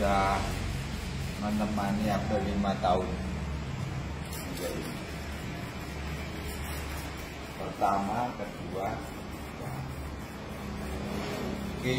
sudah menemani hampir lima tahun menjadi pertama kedua ya. oke